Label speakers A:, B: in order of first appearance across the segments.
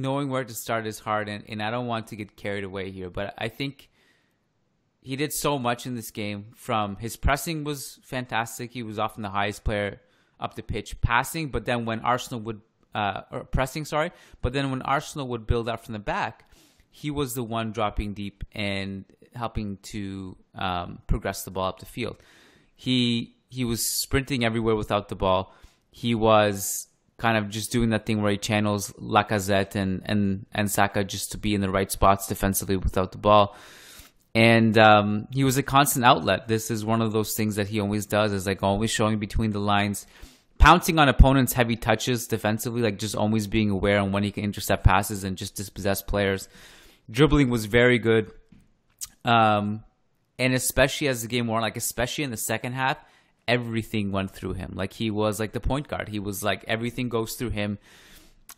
A: knowing where to start is hard, and, and I don't want to get carried away here, but I think he did so much in this game. From his pressing was fantastic. He was often the highest player up the pitch passing, but then when Arsenal would uh, or pressing, sorry, but then when Arsenal would build up from the back, he was the one dropping deep and helping to um, progress the ball up the field. He he was sprinting everywhere without the ball. He was kind of just doing that thing where he channels Lacazette and and and Saka just to be in the right spots defensively without the ball. And um, he was a constant outlet. This is one of those things that he always does. Is like always showing between the lines, pouncing on opponents' heavy touches defensively, like just always being aware on when he can intercept passes and just dispossess players. Dribbling was very good. Um, and especially as the game wore on, like especially in the second half, everything went through him. Like he was like the point guard. He was like everything goes through him.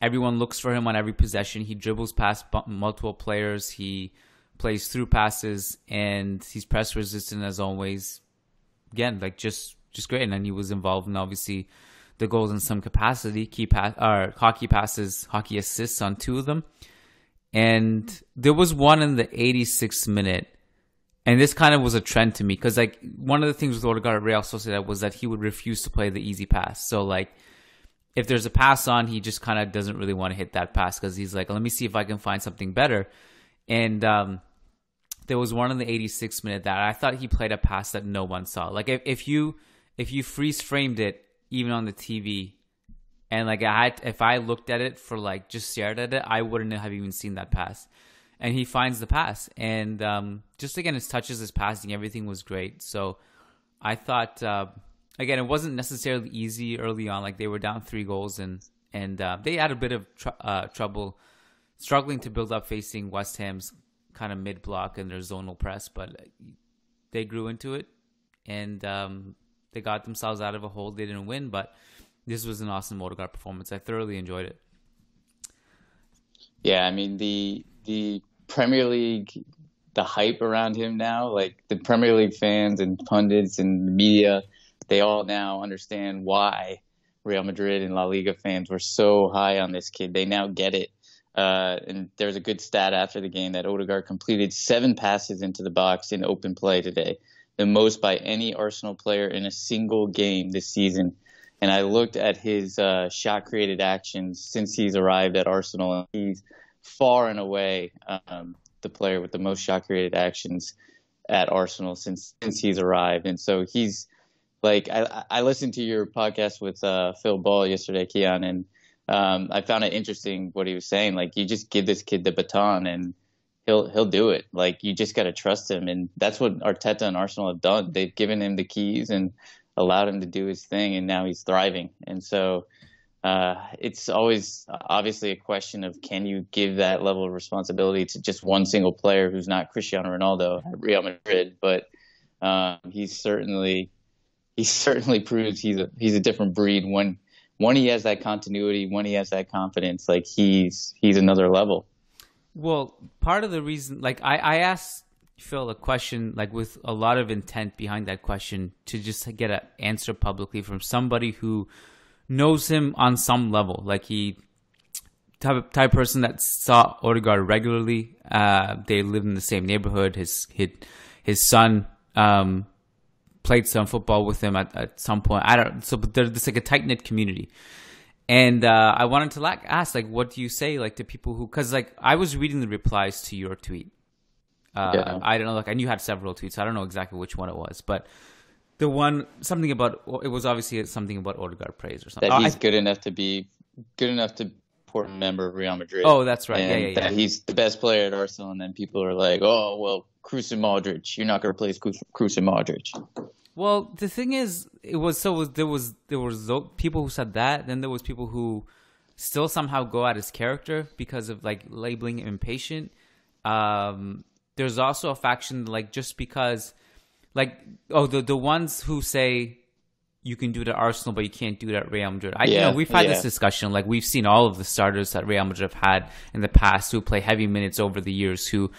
A: Everyone looks for him on every possession. He dribbles past multiple players. He plays through passes, and he's press resistant as always. Again, like just just great. And then he was involved in obviously the goals in some capacity. Key pass or hockey passes, hockey assists on two of them. And there was one in the 86th minute and this kind of was a trend to me because like one of the things with Odegaard Real Sociedad was that he would refuse to play the easy pass. So like if there's a pass on, he just kind of doesn't really want to hit that pass because he's like, let me see if I can find something better. And um, there was one in the 86th minute that I thought he played a pass that no one saw. Like if, if you if you freeze framed it even on the TV, and like I if I looked at it for like just stared at it, I wouldn't have even seen that pass and he finds the pass. And um, just again, his touches, his passing, everything was great. So I thought, uh, again, it wasn't necessarily easy early on. Like they were down three goals, and and uh, they had a bit of tr- uh, trouble struggling to build up facing West Ham's kind of mid block and their zonal press, but they grew into it and um, they got themselves out of a hole. They didn't win, but this was an awesome Odegaard performance. I thoroughly enjoyed it.
B: Yeah, I mean the the Premier League, the hype around him now, like the Premier League fans and pundits and media, they all now understand why Real Madrid and La Liga fans were so high on this kid. They now get it. Uh, and there's a good stat after the game that Odegaard completed seven passes into the box in open play today, the most by any Arsenal player in a single game this season. And I looked at his uh, shot created actions since he's arrived at Arsenal, and he's far and away um, the player with the most shot created actions at Arsenal since since he's arrived, and so he's like I, I listened to your podcast with uh, Phil Ball yesterday, Kiyan, and um, I found it interesting what he was saying. Like you just give this kid the baton and he'll he'll do it. Like you just got to trust him, and that's what Arteta and Arsenal have done. They've given him the keys and allowed him to do his thing, and now he's thriving. And so uh, it's always obviously a question of can you give that level of responsibility to just one single player who's not Cristiano Ronaldo at Real Madrid, but um, he's certainly he certainly proves he's a he's a different breed when when he has that continuity, when he has that confidence, like he's he's another level.
A: Well, part of the reason, like I, I asked Phil a question, like with a lot of intent behind that question, to just get an answer publicly from somebody who knows him on some level. Like he type type person that saw Odegaard regularly. Uh, they lived in the same neighborhood. His his, his son um, played some football with him at, at some point. I don't. So but there's like a tight knit community. And uh, I wanted to like ask, like, what do you say, like, to people who? Because like I was reading the replies to your tweet. Uh, yeah. I don't know, like, and you had several tweets. I don't know exactly which one it was, but the one something about it was obviously something about Odegaard praise or something.
B: That he's oh, I, good enough to be good enough to important member of Real Madrid.
A: Oh, that's right. yeah, yeah, yeah.
B: That he's the best player at Arsenal, and then people are like, "Oh, well, Kroos and Modric, you're not going to replace Kroos and Modric."
A: Well, the thing is, it was so there was there was people who said that, then there was people who still somehow go at his character because of like labeling him impatient. Um, there's also a faction like just because like oh the the ones who say you can do it at Arsenal, but you can't do it at Real Madrid. I, yeah, you know, we've had yeah. this discussion. Like we've seen all of the starters that Real Madrid have had in the past who play heavy minutes over the years who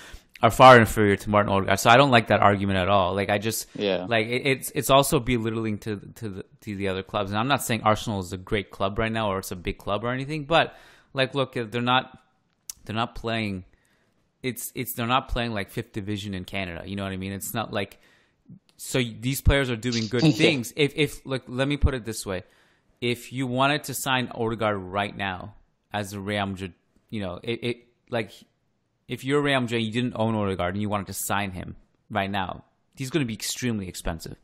A: are far inferior to Martin Odegaard. So I don't like that argument at all. Like I just yeah. like it, it's it's also belittling to to the, to the other clubs. And I'm not saying Arsenal is a great club right now or it's a big club or anything, but like look, they're not they're not playing. It's it's they're not playing like fifth division in Canada. You know what I mean? It's not like so these players are doing good things. If if like let me put it this way, if you wanted to sign Odegaard right now as a Real Madrid, you know it, it like if you're Real Madrid, you didn't own Odegaard and you wanted to sign him right now, he's going to be extremely expensive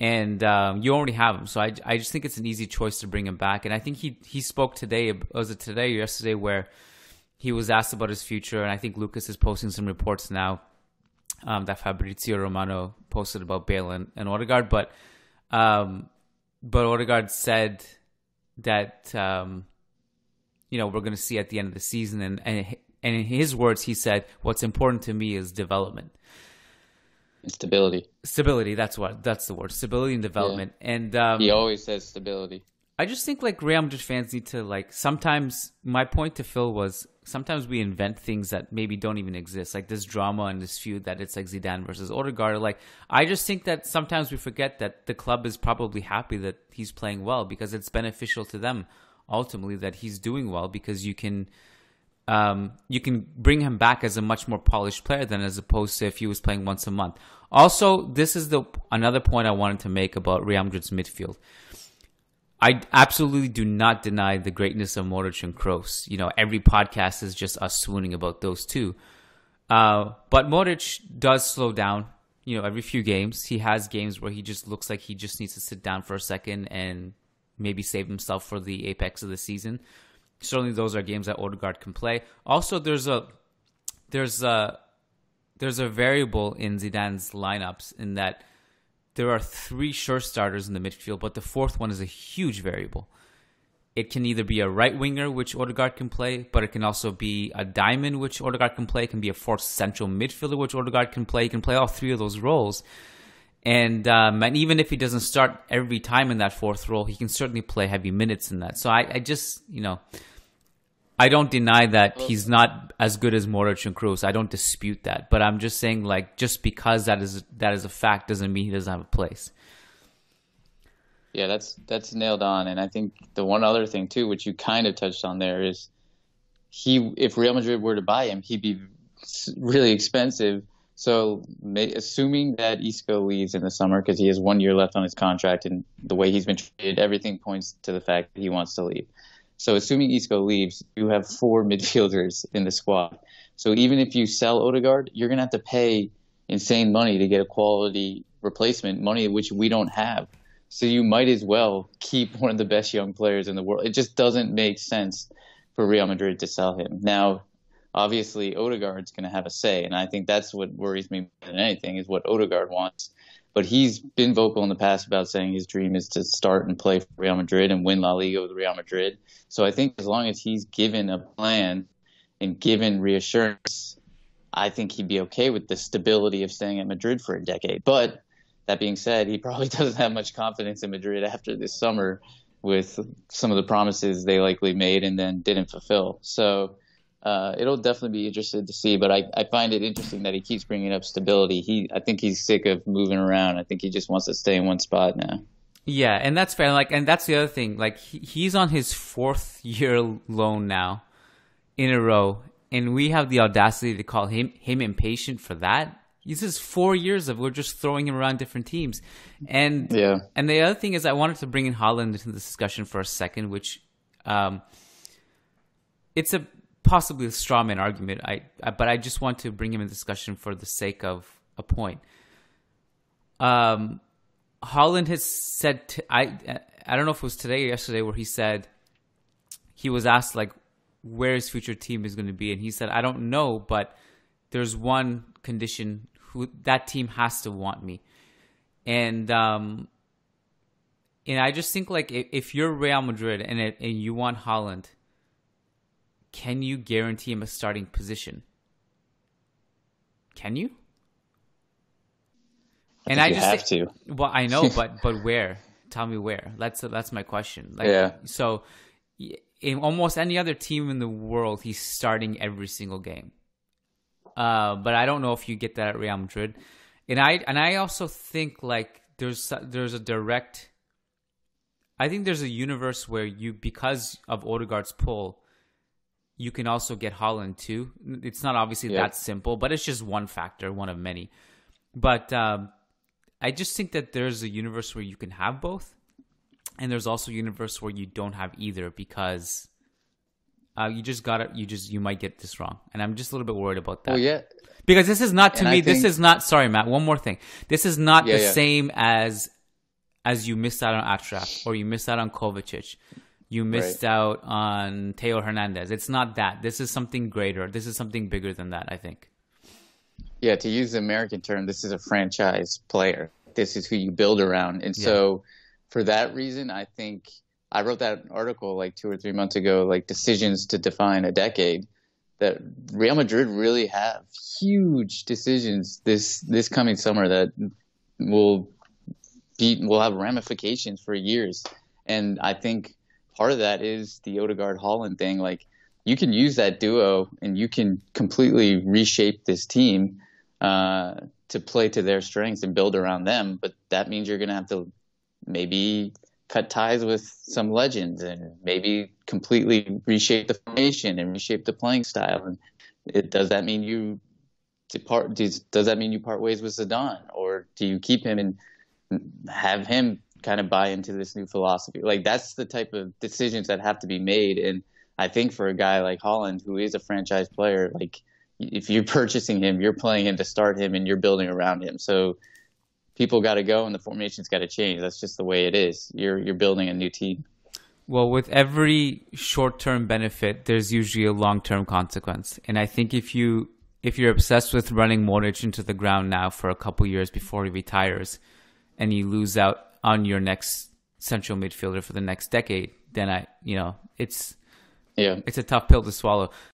A: and um, you already have him. So I, I just think it's an easy choice to bring him back. And I think he he spoke today, was it today or yesterday, where he was asked about his future, and I think Lucas is posting some reports now um, that Fabrizio Romano posted about Bale and, and Odegaard, but um, but Odegaard said that um, you know we're going to see at the end of the season, and and and in his words, he said, "What's important to me is development."
B: stability.
A: Stability. That's what. That's the word. Stability and development. Yeah. And um,
B: he always says stability.
A: I just think like Real Madrid fans need to like. Sometimes my point to Phil was sometimes we invent things that maybe don't even exist, like this drama and this feud that it's like Zidane versus Odegaard. Like I just think that sometimes we forget that the club is probably happy that he's playing well because it's beneficial to them ultimately that he's doing well because you can um, you can bring him back as a much more polished player than as opposed to if he was playing once a month. Also, this is the another point I wanted to make about Real Madrid's midfield. I absolutely do not deny the greatness of Modric and Kroos. You know, every podcast is just us swooning about those two. Uh, but Modric does slow down. You know, every few games he has games where he just looks like he just needs to sit down for a second and maybe save himself for the apex of the season certainly those are games that Odegaard can play. Also, there's a there's a there's a variable in Zidane's lineups in that there are three sure starters in the midfield, but the fourth one is a huge variable. It can either be a right winger, which Odegaard can play, but it can also be a diamond, which Odegaard can play. It can be a fourth central midfielder, which Odegaard can play. He can play all three of those roles. And um, and even if he doesn't start every time in that fourth role, he can certainly play heavy minutes in that. So I, I just you know I don't deny that he's not as good as Modric and Kroos. I don't dispute that, but I'm just saying like just because that is that is a fact doesn't mean he doesn't have a place.
B: Yeah, that's that's nailed on, and I think the one other thing too, which you kind of touched on there, is he if Real Madrid were to buy him, he'd be really expensive. So, assuming that Isco leaves in the summer because he has one year left on his contract, and the way he's been treated, everything points to the fact that he wants to leave. So assuming Isco leaves, you have four midfielders in the squad. So even if you sell Odegaard, you're going to have to pay insane money to get a quality replacement, money which we don't have. So you might as well keep one of the best young players in the world. It just doesn't make sense for Real Madrid to sell him. Now, obviously, Odegaard's going to have a say, and I think that's what worries me more than anything is what Odegaard wants. But he's been vocal in the past about saying his dream is to start and play for Real Madrid and win La Liga with Real Madrid. So I think as long as he's given a plan and given reassurance, I think he'd be okay with the stability of staying at Madrid for a decade. But that being said, he probably doesn't have much confidence in Madrid after this summer with some of the promises they likely made and then didn't fulfill. So uh, it'll definitely be interesting to see. But I, I find it interesting that he keeps bringing up stability. He I think he's sick of moving around. I think he just wants to stay in one spot now.
A: Yeah, and that's fair. Like, and that's the other thing. Like, he, he's on his fourth year loan now, in a row, and we have the audacity to call him him impatient for that. This is four years of we're just throwing him around different teams, and
B: yeah.
A: And the other thing is, I wanted to bring in Haaland into this discussion for a second, which, um, it's a possibly a straw man argument. I, I, but I just want to bring him in discussion for the sake of a point. Um, Haaland has said t- I I don't know if it was today or yesterday where he said he was asked like where his future team is going to be and he said I don't know but there's one condition who that team has to want me and um and I just think like if you're Real Madrid and it, and you want Haaland can you guarantee him a starting position can you
B: and I just have to.
A: Well, I know, but but where? Tell me where. That's that's my question. Like,
B: yeah.
A: So, in almost any other team in the world, he's starting every single game. Uh, but I don't know if you get that at Real Madrid, and I and I also think like there's there's a direct. I think there's a universe where you because of Odegaard's pull, you can also get Haaland too. It's not obviously
B: Yeah.
A: that simple, but it's just one factor, one of many. But um, I just think that there's a universe where you can have both, and there's also a universe where you don't have either because uh, you just gotta, you just, you might get this wrong, and I'm just a little bit worried about that.
B: Well, yeah,
A: Because this is not to
B: And
A: me. This is not. Sorry, Matt. One more thing. This is not
B: Yeah,
A: the
B: yeah.
A: same as as you missed out on Achraf or you missed out on Kovacic. You missed out on Theo Hernandez. It's not that. This is something greater. This is something bigger than that. I think.
B: yeah. To use the American term, this is a franchise player. This is who you build around, and so for that reason, I think I wrote that article like two or three months ago, like decisions to define a decade. That Real Madrid really have huge decisions this this coming summer that will be will have ramifications for years. And I think part of that is the Odegaard Haaland thing. Like you can use that duo and you can completely reshape this team uh, to play to their strengths and build around them. But that means you're going to have to maybe cut ties with some legends and maybe completely reshape the formation and reshape the playing style. And it, does that mean you depart? Does, does that mean you part ways with Zidane, or do you keep him and have him kind of buy into this new philosophy? Like that's the type of decisions that have to be made. And I think for a guy like Haaland, who is a franchise player, like if you're purchasing him, you're playing him to start him, and you're building around him. So people got to go, and the formation's got to change. That's just the way it is. You're you're building a new team.
A: Well, with every short-term benefit, there's usually a long-term consequence. And I think if you if you're obsessed with running Modric into the ground now for a couple years before he retires, and you lose out on your next central midfielder for the next decade, then I, you know, it's
B: Yeah.
A: it's a tough pill to swallow.